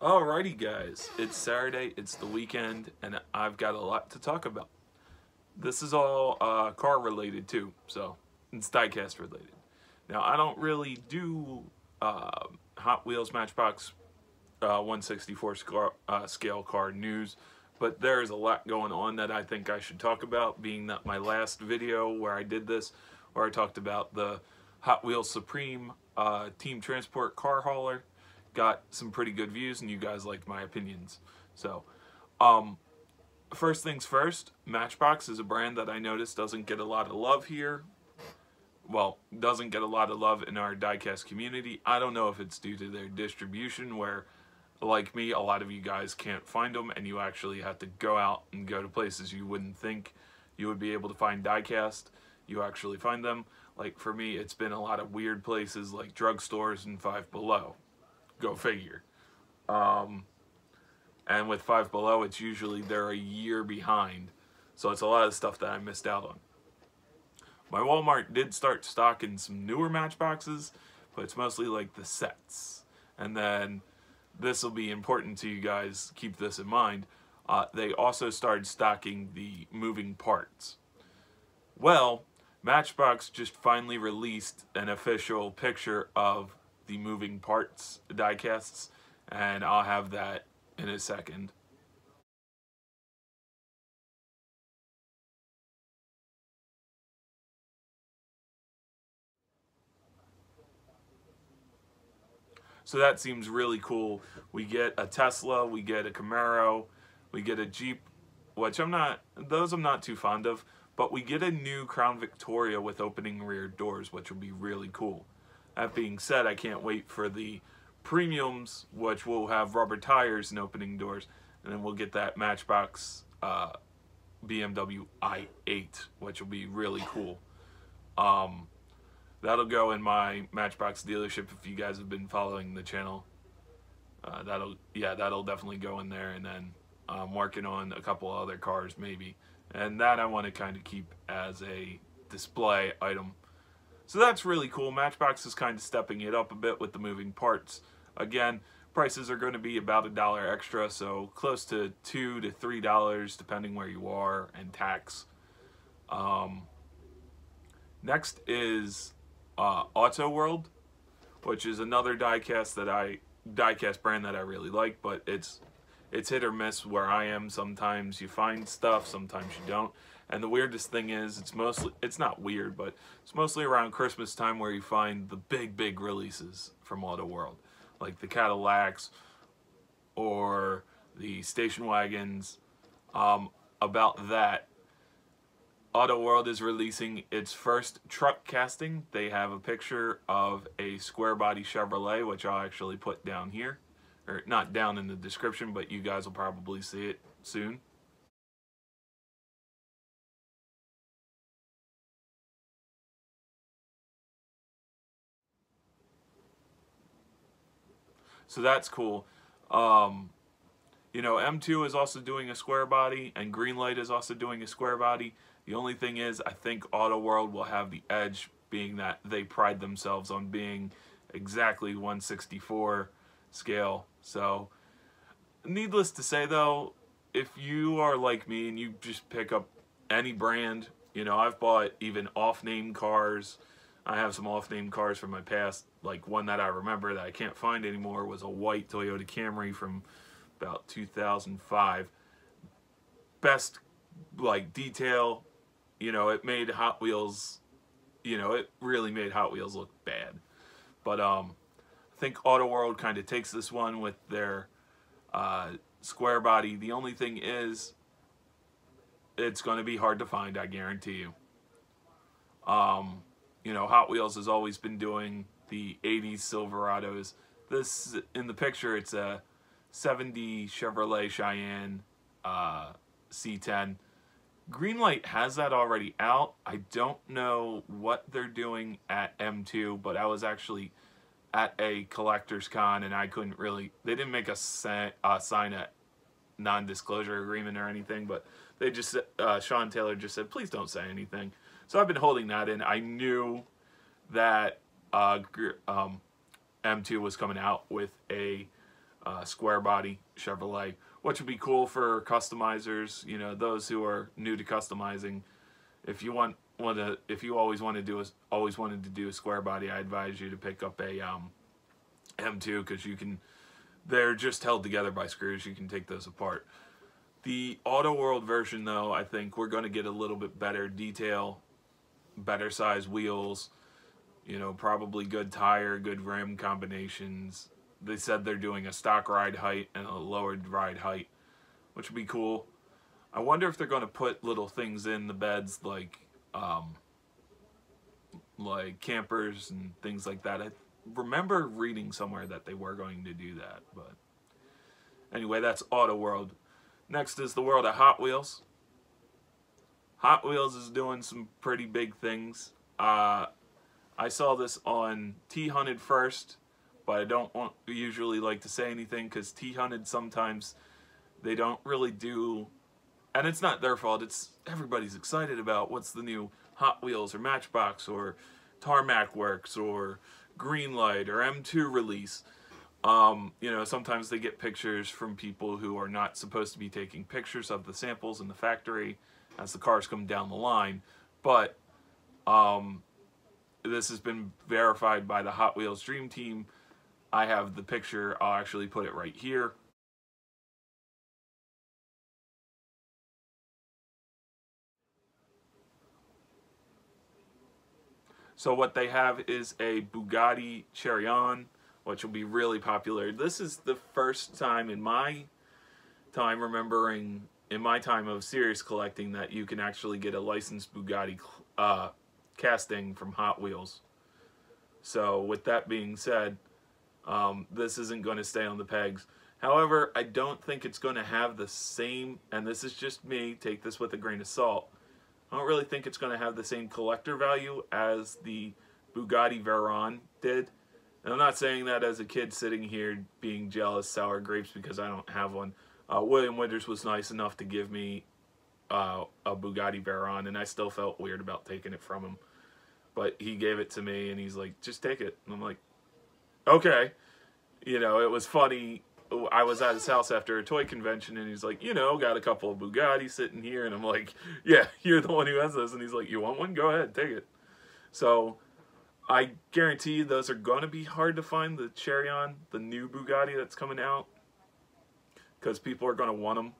Alrighty, guys, it's Saturday, it's the weekend, and I've got a lot to talk about. This is all uh, car related too, so it's diecast related. Now, I don't really do uh, Hot Wheels Matchbox uh, 164 scar, uh, scale car news, but there's a lot going on that I think I should talk about, being that my last video where I did this, where I talked about the Hot Wheels Supreme uh, Team Transport car hauler, got some pretty good views and you guys liked my opinions. So, um, first things first, Matchbox is a brand that I noticed doesn't get a lot of love here. Well, doesn't get a lot of love in our diecast community. I don't know if it's due to their distribution where, like me, a lot of you guys can't find them and you actually have to go out and go to places you wouldn't think you would be able to find diecast. You actually find them. Like for me, it's been a lot of weird places like drugstores and Five Below. Go figure. Um, and with Five Below, it's usually they're a year behind. So it's a lot of stuff that I missed out on. My Walmart did start stocking some newer Matchboxes, but it's mostly like the sets. And then this will be important to you guys, keep this in mind. Uh, they also started stocking the moving parts. Well, Matchbox just finally released an official picture of the moving parts diecasts, and I'll have that in a second. So that seems really cool. We get a Tesla, we get a Camaro, we get a Jeep, which I'm not, those I'm not too fond of, but we get a new Crown Victoria with opening rear doors, which will be really cool. That being said, I can't wait for the premiums, which will have rubber tires and opening doors, and then we'll get that Matchbox uh, BMW i8, which will be really cool. Um, that'll go in my Matchbox dealership if you guys have been following the channel. Uh, that'll yeah, that'll definitely go in there, and then I'm working on a couple other cars maybe, and that I want to kind of keep as a display item so that's really cool. Matchbox is kind of stepping it up a bit with the moving parts. Again, prices are going to be about a dollar extra, so close to two to three dollars depending where you are and tax. Um, next is uh, Auto World, which is another diecast that I diecast brand that I really like, but it's it's hit or miss where I am. Sometimes you find stuff, sometimes you don't. And the weirdest thing is, it's mostly, it's not weird, but it's mostly around Christmas time where you find the big, big releases from Auto World. Like the Cadillacs or the station wagons. Um, about that, Auto World is releasing its first truck casting. They have a picture of a square body Chevrolet, which I'll actually put down here. Or not down in the description, but you guys will probably see it soon. So that's cool. Um, you know, M2 is also doing a square body, and Greenlight is also doing a square body. The only thing is, I think Auto World will have the edge, being that they pride themselves on being exactly 164 scale. So, needless to say, though, if you are like me and you just pick up any brand, you know, I've bought even off-name cars, I have some off-name cars from my past. Like one that I remember that I can't find anymore was a white Toyota Camry from about 2005. Best like detail, you know, it made Hot Wheels, you know, it really made Hot Wheels look bad. But um, I think Auto World kind of takes this one with their uh, square body. The only thing is, it's going to be hard to find, I guarantee you. Um, you know, Hot Wheels has always been doing the 80s Silverados. This, in the picture, it's a 70 Chevrolet Cheyenne uh, C10. Greenlight has that already out. I don't know what they're doing at M2, but I was actually at a collector's con and I couldn't really, they didn't make us uh, sign a non-disclosure agreement or anything, but they just, uh, Sean Taylor just said, please don't say anything. So I've been holding that in. I knew that uh, um, M2 was coming out with a uh, square body Chevrolet, which would be cool for customizers. You know, those who are new to customizing. If you want want to, if you always want to do a, always wanted to do a square body, I advise you to pick up a um, M2 because you can. They're just held together by screws. You can take those apart. The Auto World version, though, I think we're going to get a little bit better detail, better size wheels, you know, probably good tire, good rim combinations. They said they're doing a stock ride height and a lowered ride height, which would be cool. I wonder if they're going to put little things in the beds like um, like campers and things like that. I remember reading somewhere that they were going to do that, but anyway, that's Auto World. Next is the world of Hot Wheels. Hot Wheels is doing some pretty big things. Uh, I saw this on T Hunted first, but I don't want, usually like to say anything because T Hunted sometimes they don't really do, and it's not their fault. It's everybody's excited about what's the new Hot Wheels or Matchbox or Tarmac Works or Greenlight or M2 release. Um, you know, sometimes they get pictures from people who are not supposed to be taking pictures of the samples in the factory as the cars come down the line. But um, this has been verified by the Hot Wheels Dream Team. I have the picture. I'll actually put it right here. So what they have is a Bugatti Chiron which will be really popular. This is the first time in my time remembering, in my time of serious collecting, that you can actually get a licensed Bugatti uh, casting from Hot Wheels. So with that being said, um, this isn't going to stay on the pegs. However, I don't think it's going to have the same, and this is just me, take this with a grain of salt, I don't really think it's going to have the same collector value as the Bugatti Veyron did. And I'm not saying that as a kid sitting here being jealous sour grapes because I don't have one. Uh, William Winters was nice enough to give me uh, a Bugatti Veyron, and I still felt weird about taking it from him. But he gave it to me, and he's like, just take it. And I'm like, okay. You know, it was funny. I was at his house after a toy convention, and he's like, you know, got a couple of Bugatti sitting here. And I'm like, yeah, you're the one who has this. And he's like, you want one? Go ahead, take it. So I guarantee those are going to be hard to find, the Chiron, the new Bugatti that's coming out. Because people are going to want them.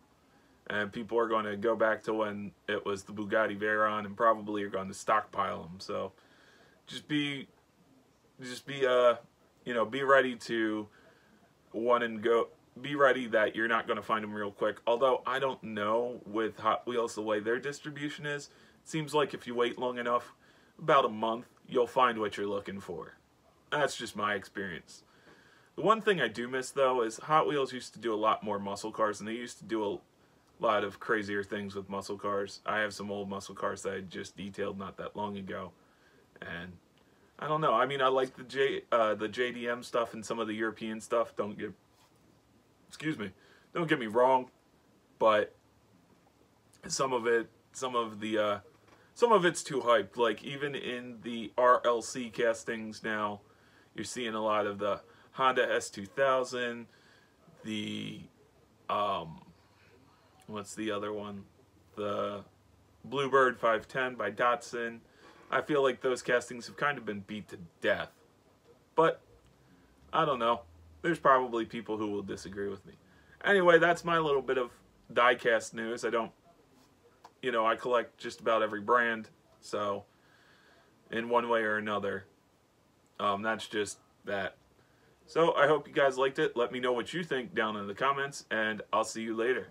And people are going to go back to when it was the Bugatti Veyron and probably are going to stockpile them. So just be, just be, uh, you know, be ready to want and go, be ready that you're not going to find them real quick. Although I don't know with Hot Wheels the way their distribution is. It seems like if you wait long enough, about a month, you'll find what you're looking for. That's just my experience. The one thing I do miss though is Hot Wheels used to do a lot more muscle cars and they used to do a lot of crazier things with muscle cars. I have some old muscle cars that I just detailed not that long ago. And I don't know. I mean, I like the J uh, the JDM stuff and some of the European stuff. Don't get excuse me. Don't get me wrong, but some of it, some of the uh, some of it's too hyped. Like even in the RLC castings now, you're seeing a lot of the Honda S2000, the um, what's the other one? The Bluebird 510 by Datsun. I feel like those castings have kind of been beat to death. But I don't know. There's probably people who will disagree with me. Anyway, that's my little bit of diecast news. I don't you know, I collect just about every brand, so in one way or another, um, that's just that. So I hope you guys liked it. Let me know what you think down in the comments, and I'll see you later.